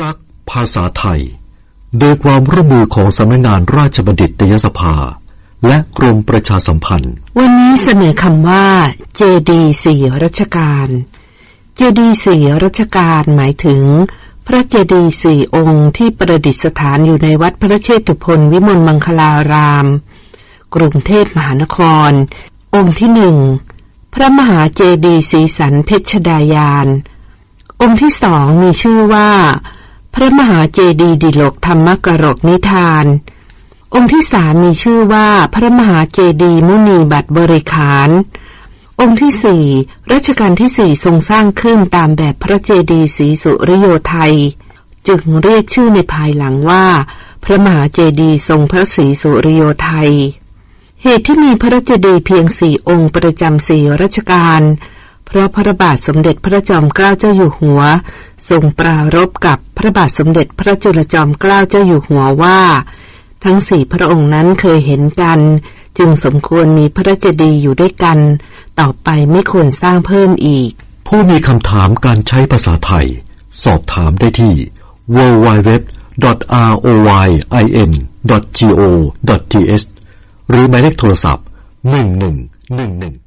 รักษ์ ภาษาไทย โดยความร่วมมือของสำนักงานราชบัณฑิตยสภา และกรมประชาสัมพันธ์ วันนี้เสนอคำว่า เจดีสี่รัชกาล เจดีสี่รัชกาลหมายถึง พระเจดีย์สี่องค์ที่ประดิษฐานอยู่ในวัดพระเชตุพนวิมลมังคลาราม กรุงเทพมหานคร องค์ที่หนึ่งพระมหาเจดีย์สีสันเพชรดายาน องค์ที่สองมีชื่อว่า พระมหาเจดีย์ดิลกธรรมกรกนิทาน องค์ที่สามมีชื่อว่าพระมหาเจดีย์มุนีบัตรบริขาร องค์ที่สี่รัชกาลที่สี่ทรงสร้างขึ้นตามแบบพระเจดีย์ศรีสุริโยไทย จึงเรียกชื่อในภายหลังว่า พระมหาเจดีย์ทรงพระศรีสุริโยไทย เหตุที่มีพระเจดีย์เพียงสี่องค์ประจำสี่รัชกาล เพราะพระบาทสมเด็จพระจอมเกล้าเจ้าอยู่หัวทรงปรารภกับพระบาทสมเด็จพระจุลจอมเกล้าเจ้าอยู่หัวว่า ทั้งสี่พระองค์นั้นเคยเห็นกัน จึงสมควรมีพระเจดีย์อยู่ด้วยกัน ต่อไปไม่ควรสร้างเพิ่มอีก ผู้มีคำถามการใช้ภาษาไทย สอบถามได้ที่ www.royin.go.th หรือหมายเลขโทรศัพท์ 1111